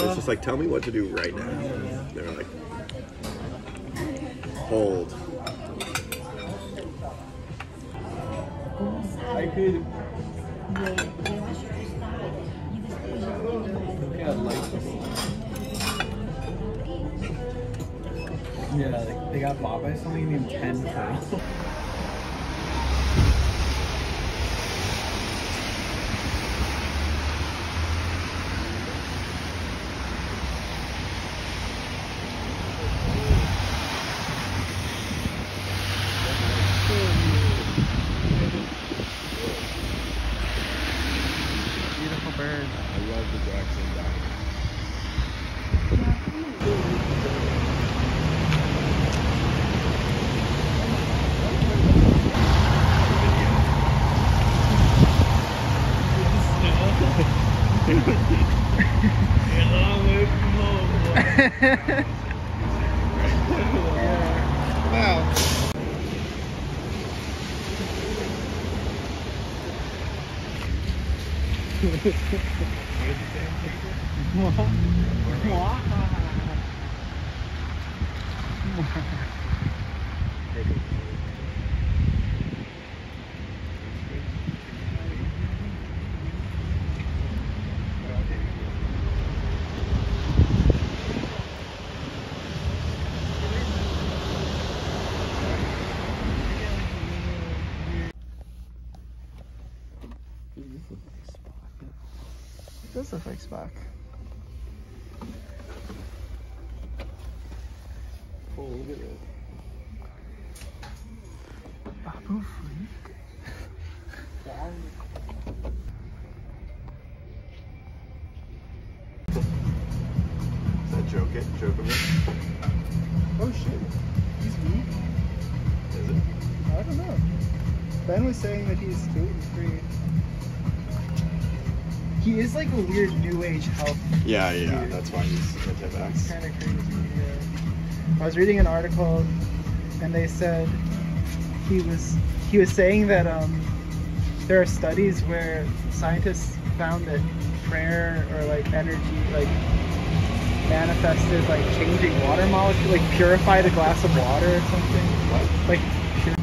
It's just like, tell me what to do right now. They're like, hold. I could. Yeah, like. They got bought by something named Ten Pearl. Bird. I love the Jackson Diner. Wow. Isso, isso. This looks like Spock. Oh, look at that. Babu Frik. Is that joke it? Joke? Oh shit. He's weak. Is it? I don't know. Ben was saying that he's free. He is like a weird new age health. Yeah, yeah. That's why he's anti-vax. Kind of crazy. Yeah. I was reading an article, and they said he was he was saying that um there are studies where scientists found that prayer or like energy like manifested like changing water molecule like purified a glass of water or something What? like pure-